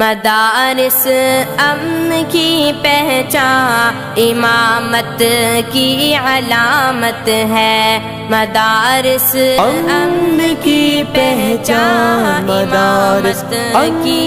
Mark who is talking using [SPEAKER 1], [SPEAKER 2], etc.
[SPEAKER 1] मदारस अमन की पहचान इमामत की अलामत है। मदारस
[SPEAKER 2] अमन की पहचान मदारस
[SPEAKER 1] की